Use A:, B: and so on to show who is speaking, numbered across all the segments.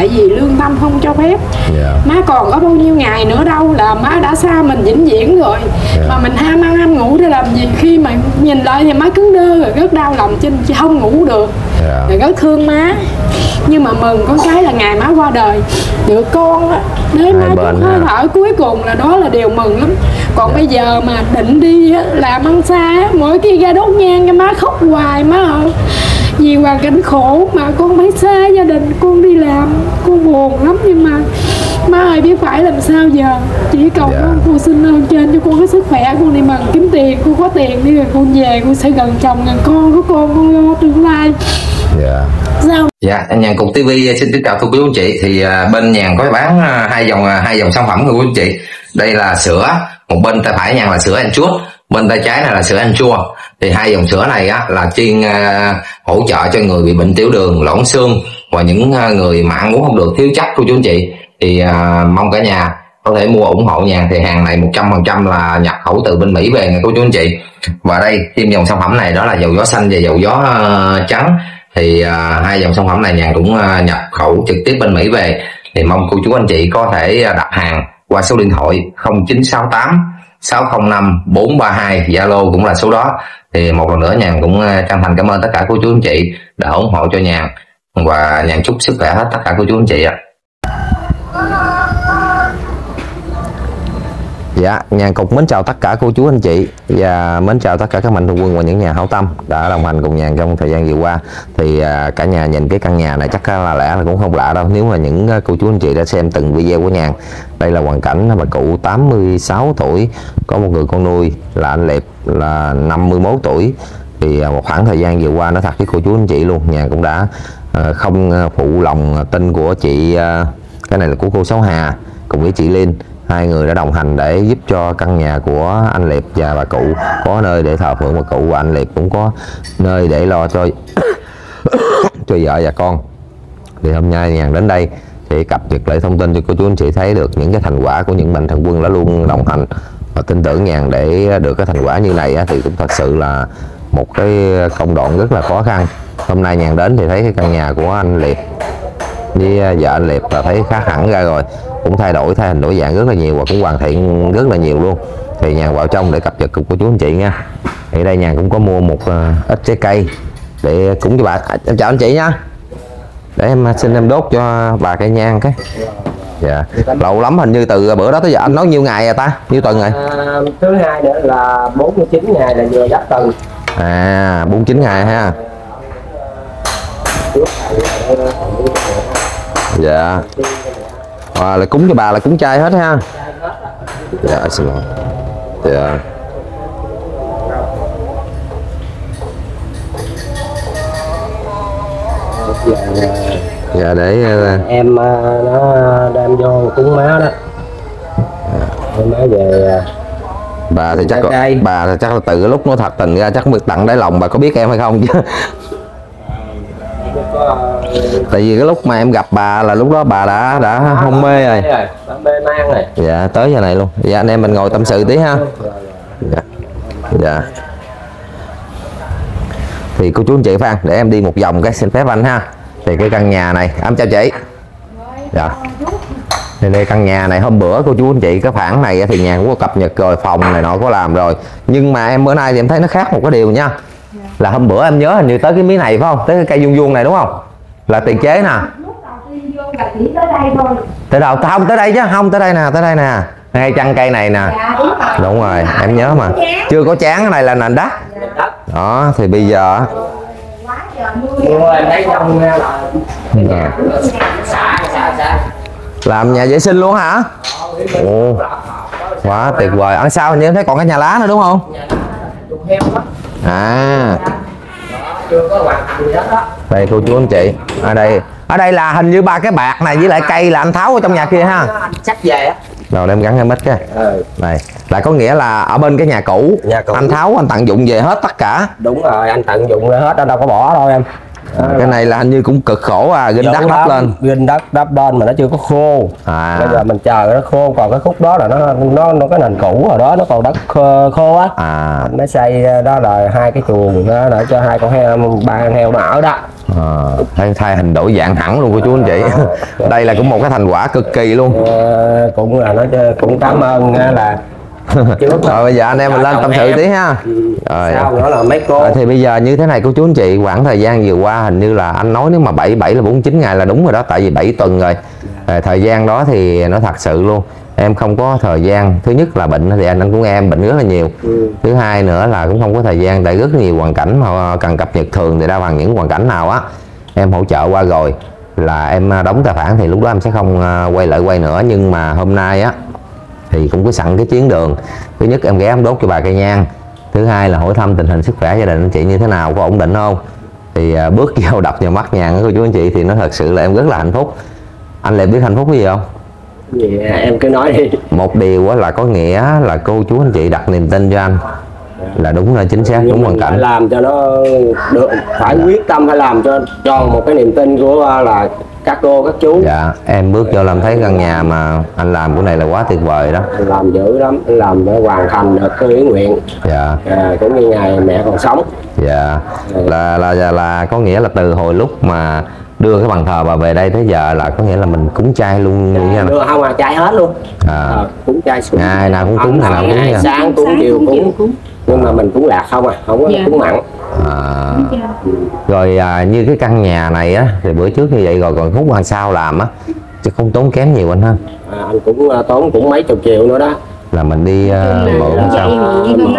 A: tại vì lương tâm không cho phép.
B: Dạ.
A: Má còn có bao nhiêu ngày nữa đâu là má đã xa mình vĩnh viễn rồi.
B: Dạ.
A: mà mình ham ăn ham ngủ để làm gì? Khi mà nhìn lại thì má cứng đơ rồi rất đau lòng trên chứ không ngủ được.
B: Dạ.
A: Rồi rất thương má. Nhưng mà mừng con cái là ngày má qua đời. Được con á đến má chút hơi thở cuối cùng là đó là điều mừng lắm. Còn bây giờ mà định đi á, làm ăn xa mỗi khi ra đốt nhang cái má khóc hoài má ơi vì hoàn cảnh khổ mà con phải xa gia đình con đi làm con buồn lắm nhưng mà má ơi biết phải làm sao giờ chỉ cầu
B: Dạ.
A: con cô xin ơn trên cho con cái sức khỏe con đi bằng kiếm tiền con có tiền đi rồi con về con sẽ gần chồng gần con của con con lo tương lai
B: dạ
C: Dạ, nhàn cục TV xin kính chào thưa quý anh chị. Thì à, bên nhàn có bán à, hai dòng à, hai dòng sản phẩm thưa quý anh chị. Đây là sữa, một bên tay phải nhàn là sữa anh chuốt, bên tay trái này là sữa anh chua. Thì hai dòng sữa này á là chuyên à, hỗ trợ cho người bị bệnh tiểu đường, loãng xương và những à, người mà ăn uống không được thiếu chất của chú anh chị. Thì à, mong cả nhà có thể mua ủng hộ nhà thì hàng này 100% là nhập khẩu từ bên Mỹ về nha cô chú anh chị. Và đây thêm dòng sản phẩm này đó là dầu gió xanh và dầu gió à, trắng thì à, hai dòng sản phẩm này nhà cũng à, nhập khẩu trực tiếp bên Mỹ về thì mong cô chú anh chị có thể à, đặt hàng qua số điện thoại 0968 605 432 Zalo cũng là số đó thì một lần nữa nhàn cũng à, chân thành cảm ơn tất cả cô chú anh chị đã ủng hộ cho nhàn và nhàn chúc sức khỏe hết tất cả cô chú anh chị ạ.
B: Dạ, nhà cục mến chào tất cả cô chú anh chị. Và mến chào tất cả các mạnh thường quân và những nhà hảo tâm đã đồng hành cùng nhàn trong thời gian vừa qua. Thì à, cả nhà nhìn cái căn nhà này chắc là lẽ là cũng không lạ đâu nếu mà những à, cô chú anh chị đã xem từng video của nhàn Đây là hoàn cảnh bà cụ 86 tuổi có một người con nuôi là anh Liệp là 51 tuổi. Thì à, một khoảng thời gian vừa qua nó thật với cô chú anh chị luôn nhà cũng đã không phụ lòng tin của chị cái này là của cô Sáu Hà cùng với chị Linh hai người đã đồng hành để giúp cho căn nhà của anh Liệp và bà cụ có nơi để thờ phượng bà cụ và anh Liệp cũng có nơi để lo cho cho vợ và con. Thì hôm nay nhàn đến đây thì cập nhật lại thông tin cho cô chú anh chị thấy được những cái thành quả của những mạnh thường quân đã luôn đồng hành và tin tưởng nhàn để được cái thành quả như này thì cũng thật sự là một cái công đoạn rất là khó khăn. Hôm nay nhàn đến thì thấy cái căn nhà của anh Liệt với à, vợ anh Liệp là thấy khác hẳn ra rồi. Cũng thay đổi thay hình đổi dạng rất là nhiều và cũng hoàn thiện rất là nhiều luôn. Thì nhà vào trong để cập nhật cùng cô chú anh chị nha. Thì đây nhà cũng có mua một à, ít trái cây để cúng cho bà. À, em chào anh chị nha. Để em xin em đốt cho bà cây nhang cái. Dạ. Lâu lắm hình như từ bữa đó tới giờ anh nói nhiêu ngày à ta? Nhiêu tuần rồi?
D: À, thứ hai nữa là 49 ngày là vừa giáp tuần
B: à 49 ngày ha dạ. À, là cúng cho bà là cúng chay hết ha. Dạ xin lỗi. Dạ. Dạ để ờ,
D: em à, nó đem vô cúng má đó. Má về
B: bà thì chắc bà thì chắc là từ lúc nó thật tình ra chắc biết tặng đáy lòng bà có biết em hay không chứ tại vì cái lúc mà em gặp bà là lúc đó bà đã đã hôn mê rồi.
D: rồi nó mê man rồi.
B: Dạ tới giờ này luôn. Dạ anh em mình ngồi tâm sự tí ha. Dạ. Dạ. Thì cô chú anh chị Phan để em đi một vòng cái xin phép anh ha. Thì cái căn nhà này em chào chị. Dạ. Thì đây căn nhà này hôm bữa cô chú anh chị cái phản này thì nhà cũng có cập nhật rồi phòng này nọ có làm rồi. Nhưng mà em bữa nay thì em thấy nó khác một cái điều nha. Là hôm bữa em nhớ hình như tới cái mí này phải không? Tới cái cây vuông vuông này đúng không là tiền chế nè.
A: Vô là chỉ tới đây thôi
B: tới đâu không, tới đây chứ. Không, tới đây nè, tới đây nè. Ngay chân cây này nè.
A: Đúng rồi
B: đúng rồi em nhớ mà. Chưa có chán cái này là nền đất. Đó, thì bây giờ làm nhà vệ sinh luôn hả? Ồ, quá tuyệt vời. Ở sau như thấy còn cái nhà lá nữa đúng không?
D: Heo đó
B: à đây cô chú anh chị ở đây ở đây là hình như ba cái bạc này với lại cây là anh tháo ở trong nhà kia ha.
D: Anh sách về á.
B: Rồi đem gắn cái mic cái.
D: Ừ.
B: này là có nghĩa là ở bên cái nhà cũ
D: Nhà cũ.
B: anh tháo anh tận dụng về hết tất cả.
D: Đúng rồi anh tận dụng ra hết anh đâu có bỏ đâu em
B: cái này là hình như cũng cực khổ à ginh đắp đắp lên.
D: ginh đất đắp lên mà nó chưa có khô.
B: À.
D: Bây giờ mình chờ nó khô còn cái khúc đó là nó nó nó cái nền cũ rồi đó nó còn đất khô, khô á.
B: À.
D: Mới xây đó là hai cái chuồng đó để cho hai con heo ba con heo nó ở đó.
B: À, thay, thay hình đổi dạng hẳn luôn cô chú anh chị. Đây là cũng một cái thành quả cực kỳ luôn.
D: Ờ, cũng là cho- cũng cảm ơn á là
B: rồi bây giờ anh em mình lên tâm sự tí ha.
D: Ừ,
B: rồi.
D: Sau nữa là mấy cô?
B: Ờ, thì bây giờ như thế này cô chú anh chị khoảng thời gian vừa qua hình như là anh nói nếu mà 7 7 là 49 ngày là đúng rồi đó tại vì 7 tuần rồi. Ờ, thời gian đó thì nó thật sự luôn. Em không có thời gian. Thứ nhất là bệnh thì anh anh cũng nghe em bệnh rất là nhiều.
D: Ừ.
B: thứ hai nữa là cũng không có thời gian tại rất nhiều hoàn cảnh mà cần cập nhật thường thì đa phần những hoàn cảnh nào á em hỗ trợ qua rồi. Là em à, đóng tài khoản thì lúc đó em sẽ không à, quay lại quay nữa. Nhưng mà hôm nay á thì cũng có sẵn cái chuyến đường. Thứ nhất em ghé em đốt cho bà cây nhang. Thứ hai là hỏi thăm tình hình sức khỏe gia đình anh chị như thế nào có ổn định không? Thì à, bước vô đập vào mắt nhang của chú anh chị thì nó thật sự là em rất là hạnh phúc. Anh lại biết hạnh phúc cái gì không?
D: Vậy em cứ nói đi.
B: Một điều là có nghĩa là cô chú anh chị đặt niềm tin cho anh. Là đúng là chính xác
D: nhưng
B: đúng hoàn cảnh.
D: làm cho nó được phải quyết tâm phải làm cho tròn một cái niềm tin của à, là các cô các chú.
B: Dạ em bước vô làm thấy căn nhà mà anh làm của này là quá tuyệt vời đó.
D: Anh làm dữ lắm anh làm để hoàn thành được cái ý nguyện.
B: Dạ.
D: À, cũng như ngày mẹ còn sống.
B: Dạ. Là là là, là có nghĩa là từ hồi lúc mà đưa cái bàn thờ bà về đây tới giờ là có nghĩa là mình cúng chay luôn luôn nha
D: đưa không à trai hết luôn.
B: À.
D: Ờ, cúng xuống.
B: Ngày nào cũng cúng, ngày nào cũng cúng
D: sáng cúng chiều cúng nhưng mà mình cúng lạc không à không có
A: Dạ.
D: cúng mặn.
B: À, rồi à, như cái căn nhà này á thì bữa trước như vậy rồi còn khúc ban sau làm á chứ không tốn kém nhiều anh ha.
D: À, anh cũng à, tốn cũng mấy chục triệu nữa đó.
B: Là mình đi
A: là
B: mượn
A: vậy.
B: sao?
A: á?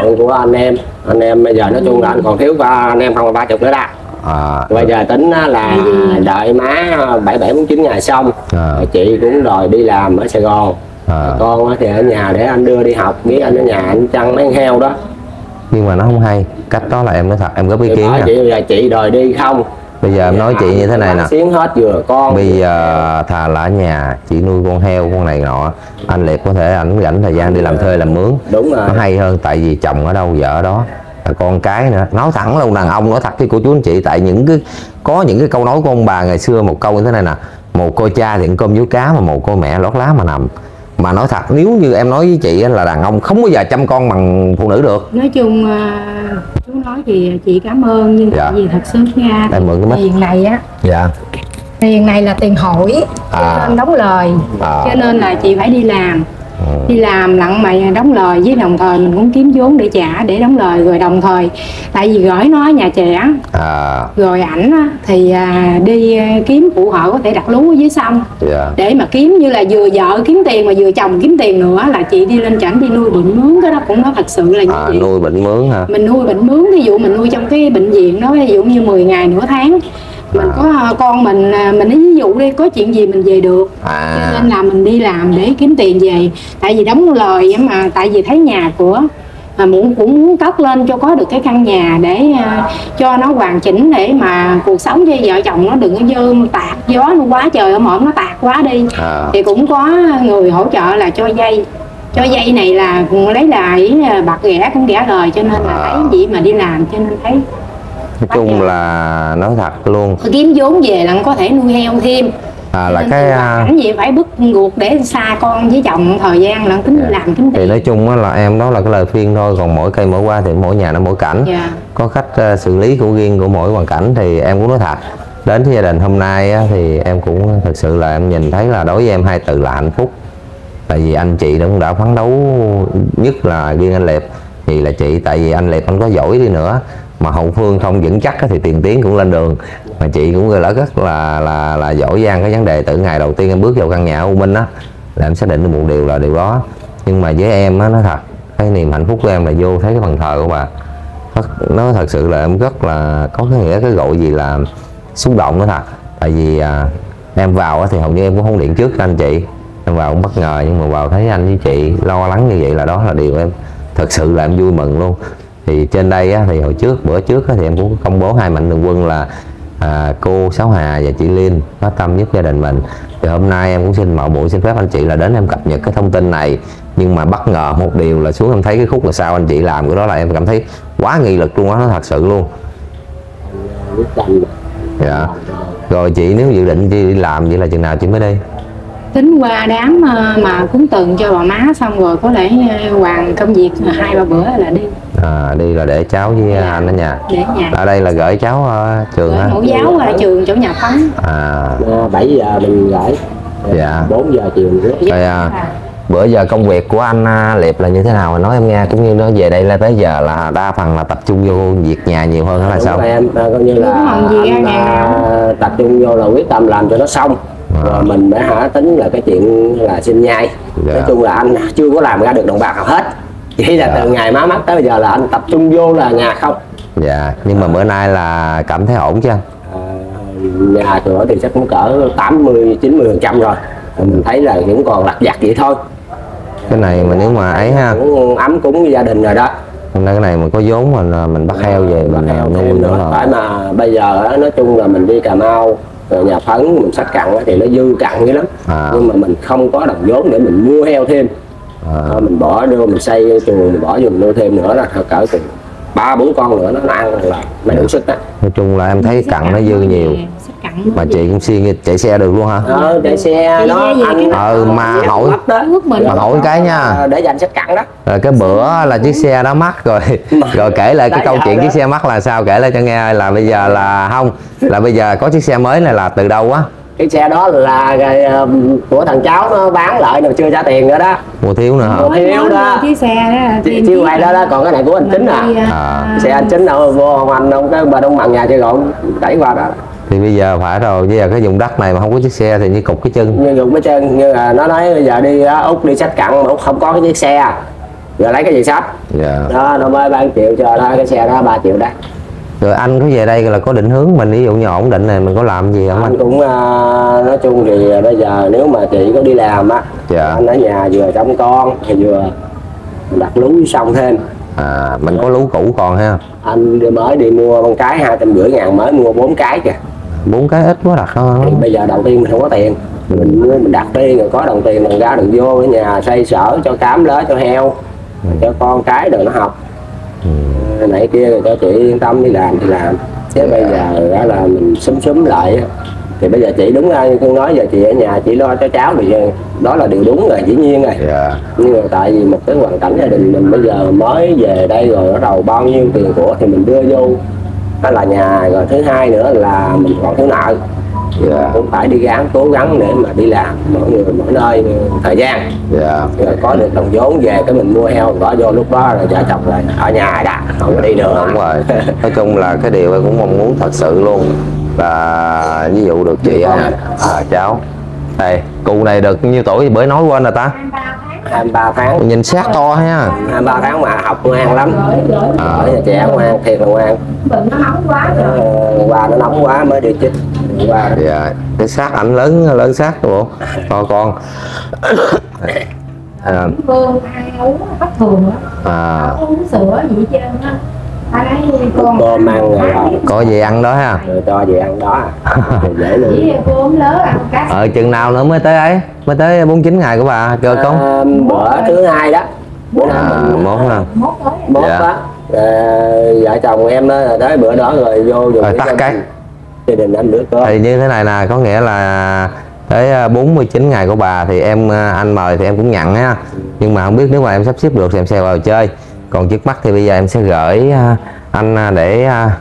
D: mượn của anh em. Anh em bây giờ nói chung là anh còn thiếu ba anh em không ba chục nữa đó.
B: À,
D: bây giờ tính á là đợi má bảy bảy bốn chín ngày xong
B: À.
D: rồi chị cũng đòi đi làm ở Sài Gòn.
B: À,
D: con á thì ở nhà để anh đưa đi học biết anh ở nhà anh chăn mấy con heo đó
B: nhưng mà nó không hay. Cách đó là em nói thật em góp ý
D: thì
B: kiến nè.
D: chị là chị đòi đi không?
B: Bây giờ em nói chị như thế này nè.
D: Xiến hết vừa con
B: bây giờ thà là ở nhà chị nuôi con heo con này nọ. Anh liệt có thể ảnh rảnh thời gian đi làm thuê làm mướn.
D: Đúng rồi.
B: Nó hay hơn tại vì chồng ở đâu vợ ở đó. Là con cái nữa. Nói thẳng luôn đàn ông nói thật với cô chú anh chị tại những cái có những cái câu nói của ông bà ngày xưa một câu như thế này nè. Một cô cha thì ăn cơm với cá mà một cô mẹ lót lá mà nằm mà nói thật nếu như em nói với chị là đàn ông không bao giờ chăm con bằng phụ nữ được
A: nói chung à, chú nói thì chị cảm ơn nhưng
B: Dạ.
A: vì thật sự ra
B: Em mượn cái
A: tiền này á
B: dạ
A: tiền này là tiền hội
B: À.
A: cho nên đóng lời
B: À.
A: cho nên là chị phải đi làm. Đi làm lặng mày đóng lời với đồng thời mình cũng kiếm vốn để trả để đóng lời rồi đồng thời tại vì gửi nó ở nhà trẻ
B: à.
A: rồi ảnh thì à, đi kiếm phụ họ có thể đặt lú dưới sông.
B: Dạ.
A: Để mà kiếm như là vừa vợ kiếm tiền mà vừa chồng kiếm tiền nữa là chị đi lên chảnh đi nuôi bệnh mướn cái đó cũng nó thật sự là như
B: à,
A: vậy.
B: nuôi bệnh mướn ha
A: mình nuôi bệnh mướn ví dụ mình nuôi trong cái bệnh viện đó ví dụ như 10 ngày nửa tháng mình
B: À.
A: có à, con mình à, mình lấy ví dụ đi có chuyện gì mình về được. Cho
B: à
A: nên là mình đi làm để kiếm tiền về. Tại vì đóng lời mà tại vì thấy nhà của mà muốn cũng muốn cất lên cho có được cái căn nhà để à, cho nó hoàn chỉnh để mà cuộc sống cho vợ chồng nó đừng có dơ tạt gió nó quá trời ôm ổm nó tạt quá đi.
B: À.
A: Thì cũng có người hỗ trợ là cho dây. Cho dây này là lấy lại bạc ghẻ cũng ghẻ lời cho nên là thấy gì mà đi làm cho nên thấy
B: nói chung là nói thật luôn.
A: Kiếm vốn về là có thể nuôi heo thêm.
B: À, là
A: Nên
B: cái
A: là
B: à,
A: cảnh gì phải bức ruột để xa con với chồng thời gian là tính đi làm kiếm
B: thì nói chung á là em đó là cái lời khuyên thôi. Còn mỗi cây mỗi qua thì mỗi nhà nó mỗi cảnh.
A: Dạ.
B: có cách ờ, xử lý của riêng của mỗi hoàn cảnh thì em cũng nói thật. Đến với gia đình hôm nay á, thì em cũng thực sự là em nhìn thấy là đối với em hai từ là hạnh phúc. Tại vì anh chị cũng đã phấn đấu nhất là riêng anh Liệp thì là chị tại vì anh Liệp anh có giỏi đi nữa mà hậu phương không vững chắc thì tiền tiến cũng lên đường. Mà chị cũng là rất là là là giỏi giang cái vấn đề từ ngày đầu tiên em bước vào căn nhà U Minh á là em xác định được một điều là điều đó. Nhưng mà với em á nó thật cái niềm hạnh phúc của em là vô thấy cái phần thờ của bà. Nó thật sự là em rất là có cái nghĩa cái gọi gì là xúc động đó thật. Tại vì à, em vào á thì hầu như em cũng không điện trước anh chị. Em vào cũng bất ngờ nhưng mà vào thấy anh với chị lo lắng như vậy là đó là điều em thật sự là em vui mừng luôn thì trên đây á, thì hồi trước bữa trước á, thì em cũng công bố hai mạnh thường quân là à, cô Sáu Hà và chị Liên có tâm giúp gia đình mình. Thì hôm nay em cũng xin mạo muội xin phép anh chị là đến em cập nhật cái thông tin này. Nhưng mà bất ngờ một điều là xuống em thấy cái khúc là sao anh chị làm cái đó là em cảm thấy quá nghị lực luôn á nó thật sự luôn. Dạ. Rồi chị nếu dự định đi làm vậy là chừng nào chị mới đi?
A: Tính qua đám ờ, mà cúng tường cho bà má xong rồi có lẽ ờ, hoàn công việc hai ba bữa là đi
B: à, đi là để cháu với anh ở nhà.
A: Để nhà.
B: Ở đây là gửi cháu ờ, trường hả?
A: mẫu giáo ở trường chỗ nhà phấn
B: à.
D: À, 7 giờ mình gửi.
B: Dạ.
D: 4 giờ chiều mình rước
B: rồi à, bữa giờ công việc của anh à, Liệp là như thế nào? Nói em nghe cũng như nó về đây là tới giờ là đa phần là tập trung vô việc nhà nhiều hơn hay là
D: Đúng
B: sao?
D: em à, coi như là anh à, tập trung vô là quyết tâm làm cho nó xong.
B: À.
D: rồi mình mới hả tính là cái chuyện là xin nhai.
B: Dạ.
D: nói chung là anh chưa có làm ra được đồng bạc nào hết chỉ là
B: Dạ.
D: từ ngày má mắt tới bây giờ là anh tập trung vô là nhà không?
B: Dạ nhưng mà bữa nay là cảm thấy ổn chứ anh
D: à, nhà cửa thì chắc cũng cỡ 80 90 phần trăm rồi. Mình thấy là cũng còn lặt vặt vậy thôi.
B: Cái này mà nếu mà ấy ha.
D: Cũng ấm cúng với gia đình rồi đó.
B: Hôm nay cái này mình có vốn mình à, mình bắt heo về mình
D: heo
B: nuôi nữa. rồi
D: phải mà bây giờ nói chung là mình đi Cà Mau rồi nhà phấn mình sắt cặn thì nó dư cặn dữ lắm.
B: À.
D: nhưng mà mình không có đồng vốn để mình mua heo thêm
B: à,
D: Thôi mình bỏ vô mình xây chuồng mình bỏ vô mình nuôi thêm nữa là cỡ từ ba bốn con nữa nó, nó ăn là nó đủ sức á.
B: Nói chung là em thấy cặn nó dư nhiều. Mà chị cũng siêng chạy xe được luôn hả?
D: Ờ chạy xe
A: về
D: anh
A: cái-
B: Ừ, mà hỏi-
D: mất đó.
A: Nước mình.
B: mà hỏi cái nha.
D: Để dành sắt cặn đó.
B: Rồi cái bữa là chiếc xe đó mắc rồi. Rồi kể lại cái câu chuyện
D: đó.
B: chiếc xe mắc là sao kể lại cho nghe là bây giờ là không là bây giờ có chiếc xe mới này là từ đâu á
D: cái xe đó là cái, ờ, của thằng cháu nó bán lại mà chưa trả tiền nữa đó.
B: Mua thiếu nữa hả?
D: Mua thiếu đó.
A: chiếc xe đó
D: Chi- chi ngoài đó đó còn cái này của anh chính à?
B: À.
D: xe anh chính đâu vô không anh đâu cái bà đông bằng nhà chơi gọn đẩy qua đó.
B: Thì bây giờ phải rồi bây giờ cái vùng đất này mà không có chiếc xe thì như cục cái chân.
D: Như dùng cái chân như là nó nói bây giờ đi á, út đi sách cặn mà út không có cái chiếc xe rồi lấy cái gì sách
B: dạ.
D: Đó nó mới ban triệu cho đó cái xe đó 3 triệu đấy
B: rồi anh có về đây là có định hướng mình ví dụ như ổn định này mình có làm gì không
D: anh
B: anh?
D: cũng à, nói chung thì bây giờ nếu mà chị có đi làm á
B: Dạ.
D: anh ở nhà vừa trông con thì vừa đặt lú xong thêm.
B: À mình có lú cũ còn ha?
D: Anh đi mới đi mua con cái hai trăm rưỡi ngàn mới mua bốn cái kìa.
B: Bốn cái ít quá đặt
D: thì
B: thôi
D: bây giờ đầu tiên mình không có tiền. Mình mình đặt tiền rồi có đồng tiền mình ra đường vô ở nhà xây sở cho cám lớ cho heo cho con cái rồi nó học. Ờ, nãy kia rồi cho chị yên tâm đi làm thì làm. Chứ bây giờ đó là mình súng súng lại thì bây giờ chị đúng ra như con nói giờ chị ở nhà chị lo cho cháu thì đó là điều đúng rồi dĩ nhiên rồi.
B: Dạ.
D: Nhưng mà tại vì một cái hoàn cảnh gia đình mình bây giờ mới về đây rồi bắt đầu bao nhiêu tiền của thì mình đưa vô. Đó là nhà rồi thứ hai nữa là mình còn thiếu nợ
B: Dạ.
D: cũng phải đi gắng cố gắng để mà đi làm mỗi người mỗi nơi thời gian.
B: Dạ.
D: Rồi có được đồng vốn về cái mình mua heo bỏ vô lúc đó rồi vợ chồng rồi ở nhà đã không có đi nữa
B: đúng rồi. Nói chung là cái điều em cũng mong muốn thật sự luôn. Là ví dụ được chị á à, cháu. Đây cụ này được nhiêu tuổi bữa nói quên rồi ta?
D: 23 tháng.
B: Nhìn sát to ha.
D: 23 tháng mà học ngoan lắm.
B: À.
D: ở nhà trẻ ngoan thiệt là ngoan.
A: Bệnh nó nóng quá. Rồi
D: Ờ, qua nó nóng quá mới đi chích qua.
B: Dạ cái xác ảnh lớn lớn xác bộ to con. À,
A: Phương ai uống bất thường á
B: à,
A: uống sữa gì hết trơn á. Con
D: cơm ăn rồi.
B: có gì ăn đó ha?
D: Rồi cho gì ăn đó. Thì dễ
A: cá
B: ở chừng nào nữa mới tới ấy. Mới tới 49 ngày của bà cơ công
D: à, bữa thứ hai đó. Bữa
B: à, mốt ha.
A: Mốt tới
D: mốt
B: Dạ.
D: đó. À, vợ chồng em là tới bữa đó rồi vô
B: Rồi tắt cái.
D: Gia đình anh bữa cơm
B: thì như thế này nè có nghĩa là tới à, 49 ngày của bà thì em à, anh mời thì em cũng nhận ha nhưng mà không biết nếu mà em sắp xếp được thì em sẽ vào chơi. Còn trước mắt thì bây giờ em sẽ gửi à, anh à, để à,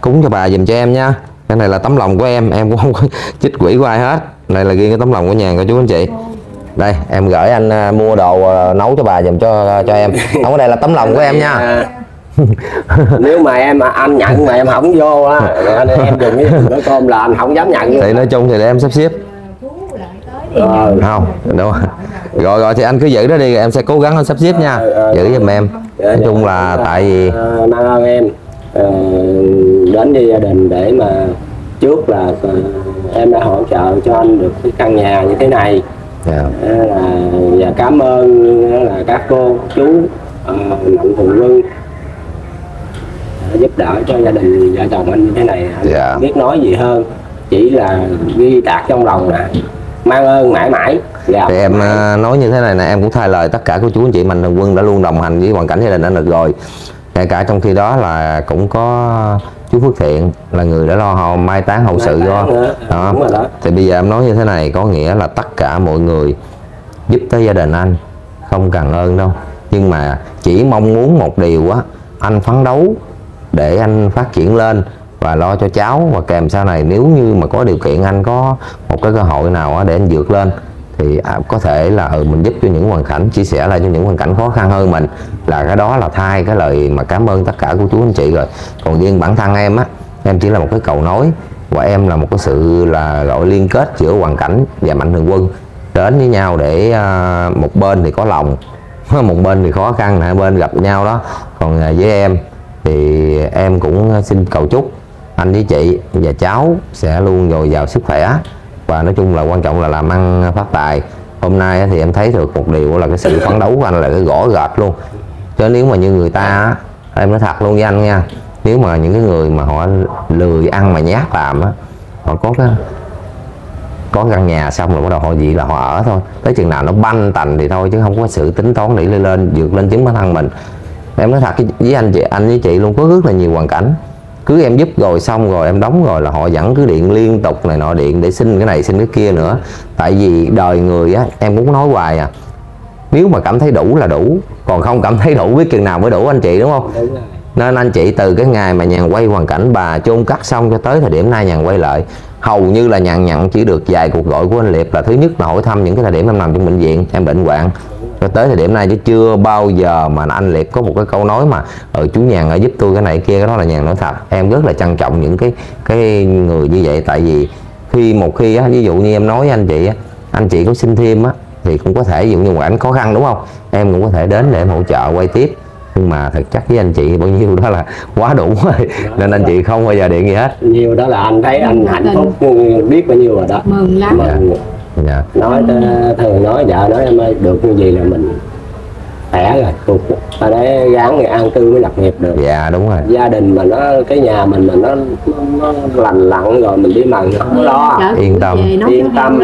B: cúng cho bà dùm cho em nha. Cái này là tấm lòng của em em cũng không có chích quỷ của ai hết. Này là riêng cái tấm lòng của nhà của chú anh chị. Đây em gửi anh à, mua đồ à, nấu cho bà dùm cho cho em. Không cái này là tấm lòng của em nha.
D: À, nếu mà em mà anh nhận mà em không vô á anh em dùng cái bữa cơm là anh không dám nhận
B: thì nói chung thì để em sắp xếp.
D: Ờ,
B: không đúng rồi. Rồi rồi thì anh cứ giữ đó đi em sẽ cố gắng anh sắp xếp nha. Giữ giùm em. Nói chung là tại vì
D: mang ơn em. Đến với gia đình để mà trước là em đã hỗ trợ cho anh được cái căn nhà như thế này.
B: Dạ,
D: Đó là và cảm ơn là các cô chú mạnh thường quân giúp đỡ cho gia đình vợ chồng anh như thế này. Anh
B: Dạ.
D: biết nói gì hơn chỉ là ghi tạc trong lòng nè. Mang ơn mãi mãi. Dạ.
B: Thì em ờ, nói như thế này nè em cũng thay lời tất cả cô chú anh chị mạnh thường quân đã luôn đồng hành với hoàn cảnh gia đình anh được rồi. Kể cả trong khi đó là cũng có chú Phước Thiện là người đã lo hậu mai táng hậu sự
D: Mai táng nữa.
B: đó.
D: Đó.
B: thì bây giờ em nói như thế này có nghĩa là tất cả mọi người giúp tới gia đình anh không cần ơn đâu. Nhưng mà chỉ mong muốn một điều á anh phấn đấu để anh phát triển lên và lo cho cháu. Và kèm sau này nếu như mà có điều kiện anh có một cái cơ hội nào để anh vượt lên thì à, có thể là ừ, mình giúp cho những hoàn cảnh chia sẻ lại cho những hoàn cảnh khó khăn hơn mình. Là cái đó là thay cái lời mà cảm ơn tất cả của chú anh chị rồi. Còn riêng bản thân em á em chỉ là một cái cầu nối và em là một cái sự là gọi liên kết giữa hoàn cảnh và mạnh thường quân. Đến với nhau để à, một bên thì có lòng một bên thì khó khăn hai bên gặp nhau đó. Còn à, với em thì em cũng ờ, xin cầu chúc anh với chị và cháu sẽ luôn dồi dào sức khỏe. Và nói chung là quan trọng là làm ăn ờ, phát tài. Hôm nay ờ, thì em thấy được một điều là cái sự phấn đấu của anh là cái gõ gệt luôn. Chứ nếu mà như người ta em nói thật luôn với anh nha, nếu mà những cái người mà họ lười ăn mà nhát làm, á, họ có cái, có căn nhà xong rồi bắt đầu họ gì là họ ở thôi. Tới chừng nào nó banh tành thì thôi chứ không có sự tính toán để lên, vượt lên chính bản thân mình em nói thật cái- với anh chị anh với chị luôn có rất là nhiều hoàn cảnh. Cứ em giúp rồi xong rồi em đóng rồi là họ vẫn cứ điện liên tục này nọ điện để xin cái này xin cái kia nữa. Tại vì đời người á em cũng nói hoài à nếu mà cảm thấy đủ là đủ còn không cảm thấy đủ biết chừng nào mới đủ anh chị đúng không?
D: Đúng rồi.
B: Nên anh chị từ cái ngày mà nhàn quay hoàn cảnh bà chôn cắt xong cho tới thời điểm này nhàn quay lại hầu như là nhàn nhận chỉ được vài cuộc gọi của anh Liệp là thứ nhất là hỏi thăm những cái thời điểm em nằm trong bệnh viện em bệnh hoạn cho tới thời điểm này chứ chưa bao giờ mà anh Liệp có một cái câu nói mà ờ chú nhàn ở giúp tôi cái này kia cái đó là nhàn nói thật. Em rất là trân trọng những cái cái người như vậy tại vì khi một khi á ví dụ như em nói với anh chị á anh chị có xin thêm á thì cũng có thể ví dụ như một ảnh khó khăn đúng không? Em cũng có thể đến để em hỗ trợ quay tiếp. Nhưng mà thực chất với anh chị bao nhiêu đó là quá đủ rồi nên anh chị không bao giờ điện gì hết.
D: Nhiều đó là anh thấy anh hạnh phúc biết bao nhiêu rồi đó.
A: Mừng lắm.
D: Mừng
B: dạ.
D: Nói thường nói vợ nói em ơi được như gì là mình khỏe rồi cuộc ta để gắng người an cư mới lập nghiệp được.
B: Dạ đúng rồi.
D: Gia đình mà nó cái nhà mình mà nó, nó, nó lành lặn rồi mình đi mần không lo.
A: Chở
B: Yên tâm.
D: yên tâm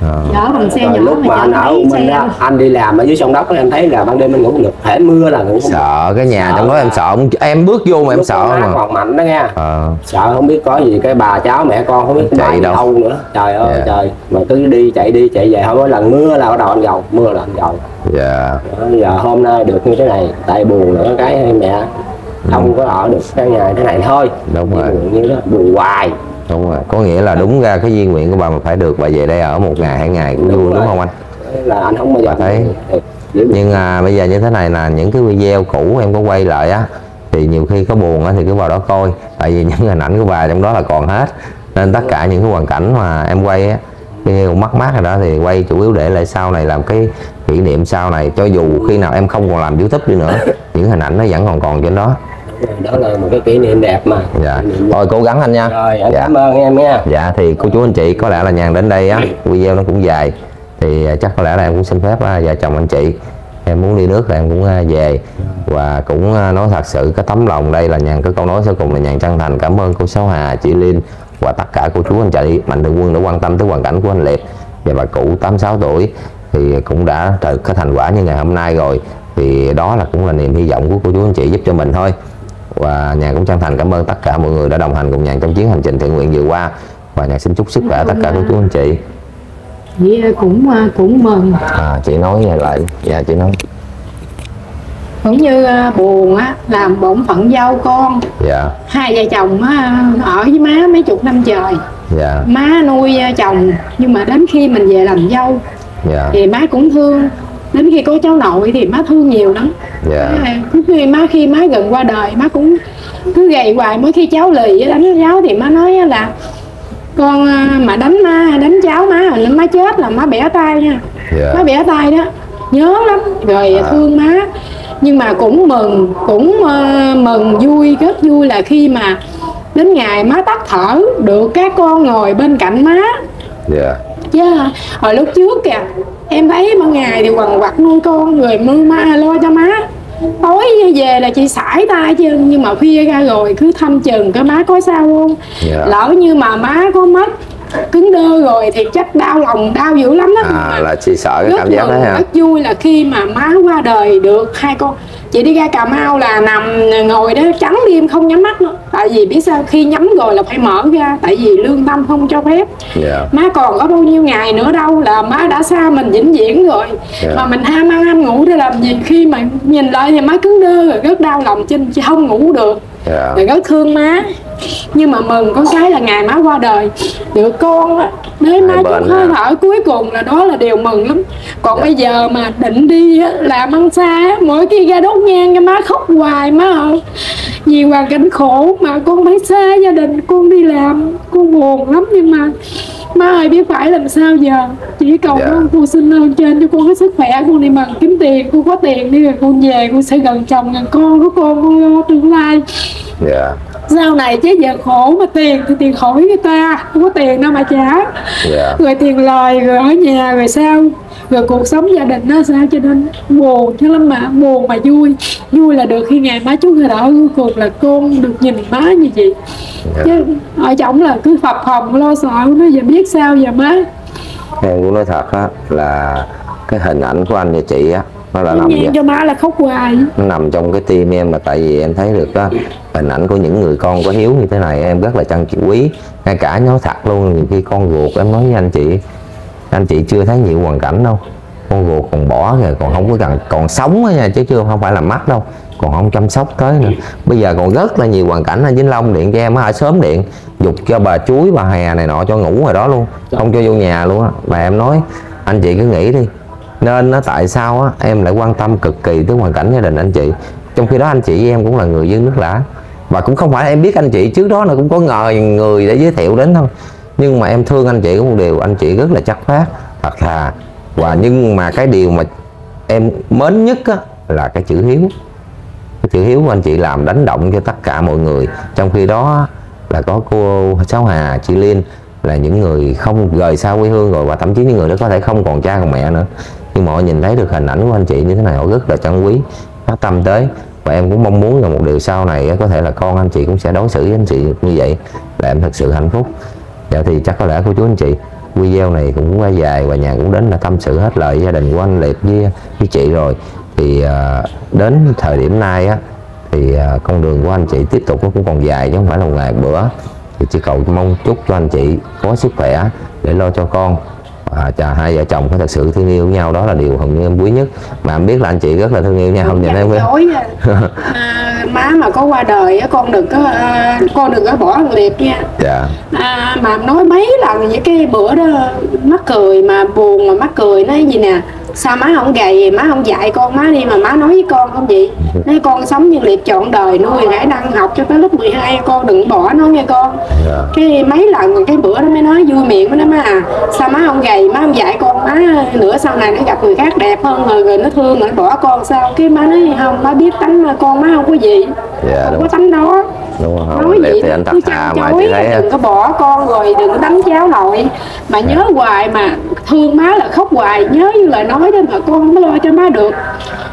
A: đó. Chở bằng xe nhỏ
D: lúc mà anh ở mình
A: xe
D: á, anh đi làm ở dưới sông đốc á, em thấy là ban đêm anh ngủ không được. Thể mưa là ngủ không
B: sợ cái nhà trong đó em sợ em bước vô mà em sợ
D: đó
B: mà
D: còn mạnh đó nha
B: ờ.
D: Sợ không biết có gì cái bà cháu mẹ con không biết
B: Chạy đâu.
D: đâu nữa. Trời ơi
B: Dạ.
D: trời. Mà cứ đi chạy đi chạy về. Không có lần mưa là bắt đầu anh gầu mưa là anh gầu.
B: Dạ.
D: Đó, giờ hôm nay được như thế này tại buồn nữa cái hai mẹ không có ở được cái nhà thế này. Thôi
B: Đúng rồi.
D: buồn như đó buồn hoài
B: đúng rồi có nghĩa là đúng ra cái di nguyện của bà mà phải được bà về đây ở một ngày hai ngày cũng
D: Đúng
B: vui đúng không anh?
D: Là anh không bao giờ
B: Bà thấy.
D: Dữ
B: nhưng à, bây giờ như thế này là những cái video cũ em có quay lại á thì nhiều khi có buồn á thì cứ vào đó coi tại vì những hình ảnh của bà trong đó là còn hết. Nên tất cả những cái hoàn cảnh mà em quay á khi mắc mát rồi đó thì quay chủ yếu để lại sau này làm cái kỷ niệm sau này cho dù khi nào em không còn làm youtube đi nữa những hình ảnh nó vẫn còn còn trên đó
D: đó là một cái kỷ niệm đẹp mà.
B: Dạ. Thôi cố gắng anh nha.
D: Rồi anh
B: dạ.
D: cảm ơn em nha.
B: Dạ thì cô chú anh chị có lẽ là nhàn đến đây á. Video nó cũng dài. Thì à, chắc có lẽ là em cũng xin phép à, vợ chồng anh chị. Em muốn đi nước là em cũng à, về. Và cũng nói thật sự cái tấm lòng đây là nhàn cái câu nói sau cùng là nhàn chân thành. Cảm ơn cô Sáu Hà chị Linh và tất cả cô chú anh chị. Mạnh thường quân đã quan tâm tới hoàn cảnh của anh Liệt và bà cụ 86 tuổi. Thì cũng đã được cái thành quả như ngày hôm nay rồi. Thì đó là cũng là niềm hy vọng của cô chú anh chị giúp cho mình thôi và nhà cũng chân thành cảm ơn tất cả mọi người đã đồng hành cùng nhàn trong chuyến hành trình thiện nguyện vừa qua. Và nhà xin chúc sức khỏe tất cả cô chú anh chị.
A: Vậy cũng à, cũng mừng.
B: À, chị nói nghe lại. Dạ chị nói.
A: Cũng như à, buồn á làm bổn phận dâu con.
B: Dạ.
A: Hai vợ chồng á, ở với má mấy chục năm trời.
B: Dạ.
A: Má nuôi à, chồng nhưng mà đến khi mình về làm dâu
B: dạ.
A: thì má cũng thương đến khi có cháu nội thì má thương nhiều lắm.
B: Dạ.
A: À, cứ khi má khi má gần qua đời má cũng cứ gầy hoài mỗi khi cháu lì với đánh cháu thì má nói là con à, mà đánh má đánh cháu má rồi má chết là má bẻ tay nha.
B: Dạ.
A: Má bẻ tay đó nhớ lắm rồi
B: À.
A: thương má. Nhưng mà cũng mừng cũng ờ, mừng vui rất vui là khi mà đến ngày má tắt thở được các con ngồi bên cạnh má.
B: Dạ.
A: Chứ hồi lúc trước kìa em thấy ban ngày thì quằn quặt nuôi con rồi nuôi má lo cho má tối về là chị sải tay chứ nhưng mà khuya ra rồi cứ thăm chừng cái má có sao không
B: Dạ.
A: lỡ như mà má có mất cứng đơ rồi thì chắc đau lòng đau dữ lắm đó
B: à, là chị sợ cái cảm giác đấy hả
A: rất vui là khi mà má qua đời được hai con. Chị đi ra cà mau là nằm ngồi đó trắng đêm không nhắm mắt nữa. Tại vì biết sao khi nhắm rồi là phải mở ra tại vì lương tâm không cho phép.
B: Dạ.
A: Má còn có bao nhiêu ngày nữa đâu là má đã xa mình vĩnh viễn rồi.
B: Dạ.
A: mà mình ham ăn ham ngủ để làm gì? Khi mà nhìn lại thì má cứng đơ rồi rất đau lòng trên chị không ngủ được
B: dạ.
A: Rồi rất thương má. Nhưng mà mừng có cái là ngày má qua đời. Được con á đến má chút hơi thở cuối cùng là đó là điều mừng lắm. Còn bây giờ mà định đi á, làm ăn xa á, mỗi khi ra đốt nhang cho má khóc hoài má ơi. Vì hoàn cảnh khổ mà con phải xa gia đình con đi làm con buồn lắm nhưng mà má ơi biết phải làm sao giờ? Chỉ cầu
B: Dạ.
A: con cô xin ơn trên cho con cái sức khỏe. Con đi bằng kiếm tiền con có tiền đi rồi con về con sẽ gần chồng gần con của con con lo tương lai.
B: Dạ
A: sau này chứ giờ khổ mà tiền thì tiền khỏi người ta không có tiền đâu mà trả.
B: Dạ.
A: Rồi tiền lời rồi ở nhà rồi sao? Rồi cuộc sống gia đình nó sao cho nên buồn chứ lắm mà buồn mà vui. Vui là được khi ngày má chú người đỡ cuối cùng là con được nhìn má như vậy.
B: Dạ.
A: chứ ở chồng là cứ phập phồng lo sợ nó giờ biết sao giờ má.
B: Em cũng nói thật á là cái hình ảnh của anh và chị á nó đã nằm vậy
A: cho má là khóc hoài.
B: Nó nằm trong cái tim em là tại vì em thấy được á hình ảnh của những người con có hiếu như thế này em rất là trân quý. Ngay cả nói thật luôn nhiều khi con ruột em nói với anh chị anh chị chưa thấy nhiều hoàn cảnh đâu. Con ruột còn bỏ rồi còn không có cần còn sống nha chứ chưa không phải là mắt đâu. Còn không chăm sóc tới nữa. Bây giờ còn rất là nhiều hoàn cảnh anh Vĩnh Long điện cho em á ở sớm điện dục cho bà chuối bà hè này nọ cho ngủ rồi đó luôn không cho vô nhà luôn á. Và em nói anh chị cứ nghĩ đi nên nó tại sao á em lại quan tâm cực kỳ tới hoàn cảnh gia đình anh chị? Trong khi đó anh chị với em cũng là người dân nước lã. Và cũng không phải em biết anh chị trước đó là cũng có ngờ người để giới thiệu đến thôi. Nhưng mà em thương anh chị có một điều anh chị rất là chắc phát thật thà. Và nhưng mà cái điều mà em mến nhất á, là cái chữ hiếu. Cái chữ hiếu của anh chị làm đánh động cho tất cả mọi người. Trong khi đó là có cô Sáu Hà chị Liên là những người không rời xa quê hương rồi và thậm chí những người đó có thể không còn cha còn mẹ nữa nhưng mà họ nhìn thấy được hình ảnh của anh chị như thế này họ rất là trân quý phát tâm tới. Và em cũng mong muốn là một điều sau này có thể là con anh chị cũng sẽ đối xử với anh chị như vậy là em thật sự hạnh phúc. Dạ thì chắc có lẽ cô chú anh chị video này cũng quá dài và nhà cũng đến là tâm sự hết lời gia đình của anh Liệt với, với chị rồi. Thì à, đến thời điểm nay á thì à, con đường của anh chị tiếp tục nó cũng còn dài chứ không phải là một ngày một bữa. Thì chỉ cầu mong chúc cho anh chị có sức khỏe để lo cho con và chà, hai vợ chồng có thật sự thương yêu nhau đó là điều hầu như em quý nhất. Mà em biết là anh chị rất là thương yêu nhau không nhìn em biết
A: à, má mà có qua đời á con đừng có à, con đừng có bỏ liệt nha.
B: Dạ.
A: À, mà nói mấy lần những cái bữa đó mắc cười mà buồn mà mắc cười nói gì nè sao má không gầy má không dạy con má đi mà má nói với con không vậy? Nói con sống như liệt trọn đời nuôi rải năng học cho tới lớp 12 con đừng bỏ nó nghe con.
B: Dạ.
A: Cái mấy lần cái bữa đó mới nói vui miệng với nó má à. Sao má không gầy má không dạy con má nữa sau này nó gặp người khác đẹp hơn rồi rồi nó thương rồi nó bỏ con sao? Cái má nói không má biết tánh con má không có gì.
B: Dạ
A: không có tánh đó
B: đúng rồi
A: nói vậy
B: thì anh thật thà mà chị thấy
A: đừng có bỏ con rồi đừng có đánh cháu nội mà nhớ hoài mà thương má là khóc hoài nhớ như lời nói đó mà con không có lo cho má được.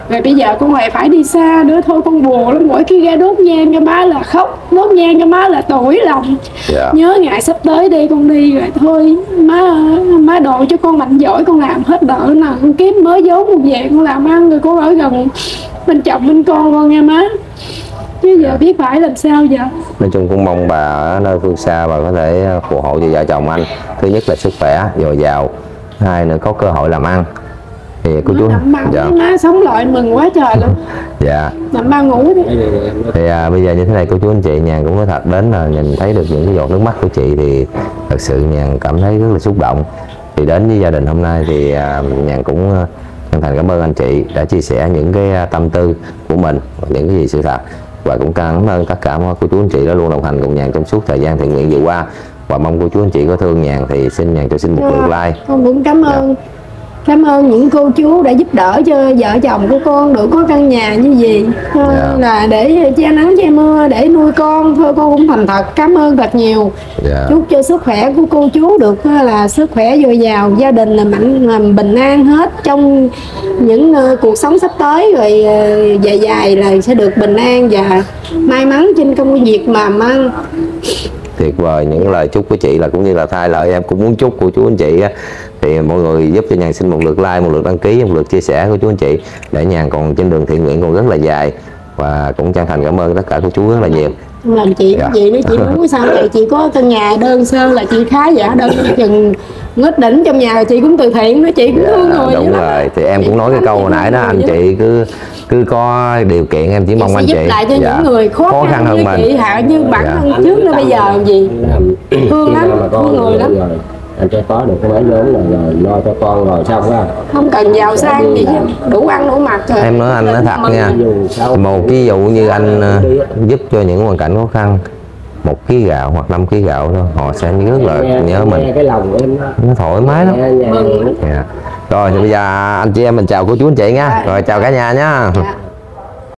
A: Rồi bây giờ con lại phải đi xa nữa thôi con buồn lắm mỗi khi ra đốt nhang cho má là khóc đốt nhang cho má là tuổi lòng.
B: Dạ.
A: Nhớ ngày sắp tới đi con đi rồi thôi má má độ cho con mạnh giỏi con làm hết đỡ nè con kiếm mới vốn con về con làm ăn rồi con ở gần bên chồng bên con con nha má chứ giờ biết phải làm sao giờ
B: nói chung cũng mong bà ở nơi phương xa bà có thể phù hộ cho vợ chồng anh. Thứ nhất là sức khỏe dồi dào. Hai nữa có cơ hội làm ăn. Thì cô chú dạ.
A: má sống lại mừng quá trời luôn.
B: Dạ.
A: Nằm bao ngủ đi.
B: Thì à, bây giờ như thế này cô chú anh chị nhàn cũng nói thật đến là nhìn thấy được những cái giọt nước mắt của chị thì thật sự nhàn cảm thấy rất là xúc động. Thì đến với gia đình hôm nay thì à, nhàn cũng à, chân thành cảm ơn anh chị đã chia sẻ những cái à, tâm tư của mình và những cái gì sự thật và cũng cảm ơn tất cả cô chú anh chị đã luôn đồng hành cùng nhàn trong suốt thời gian thiện nguyện vừa qua. Và mong cô chú anh chị có thương nhàn thì xin nhàn cho xin một lượt like
A: con cũng cảm ơn cảm ơn những cô chú đã giúp đỡ cho vợ chồng của con được có căn nhà như gì. Thôi
B: Dạ.
A: là để che nắng che mưa để nuôi con thôi con cũng thành thật. Cảm ơn thật nhiều.
B: Dạ.
A: Chúc cho sức khỏe của cô chú được ờ, là sức khỏe dồi dào gia đình là mạnh là bình an hết. Trong những ờ, cuộc sống sắp tới rồi ờ, dài dài là sẽ được bình an và may mắn trên công việc mà ăn.
B: Tuyệt vời những lời chúc của chị là cũng như là thay lời em cũng muốn chúc của chú anh chị thì mọi người giúp cho nhàn xin một lượt like một lượt đăng ký một lượt chia sẻ của chú anh chị. Để nhàn còn trên đường thiện nguyện còn rất là dài và cũng chân thành cảm ơn tất cả cô chú rất là nhiều.
A: Lần chị
B: Dạ.
A: chị nói chị muốn sao vậy? Chị có căn nhà đơn sơ là chị khá giả đơn chừng ngất đỉnh trong nhà chị cũng từ thiện đó chị cũng thương
B: À,
A: người
B: đúng
A: vậy đó.
B: rồi. Thì em cũng nói cái câu hồi nãy đó anh chị cứ cứ có điều kiện em chỉ
A: Chị
B: mong
A: sẽ
B: anh
A: giúp
B: chị.
A: lại cho
B: dạ,
A: những người khó, khăn,
B: hơn
A: như
B: mình.
A: chị hạ như bản
B: Dạ.
A: thân trước nó bây giờ làm gì?
D: Làm-
A: Thương lắm, thương người lắm.
D: Anh sẽ có được cái máy lớn rồi, rồi lo cho con rồi xong á
A: không cần giàu sang gì hết đủ ăn đủ mặc rồi.
B: Em nói anh nói thật nha. Một ví dụ như anh ờ, giúp cho những hoàn cảnh khó khăn một ký gạo hoặc năm ký gạo thôi họ sẽ rất là
D: nghe-
B: nhớ
D: nghe
B: mình.
D: cái lòng em đó.
B: Nó thoải mái lắm. Dạ. rồi thì bây giờ anh chị em mình chào cô chú anh chị nha. Rồi chào cả nhà nha.
A: Dạ.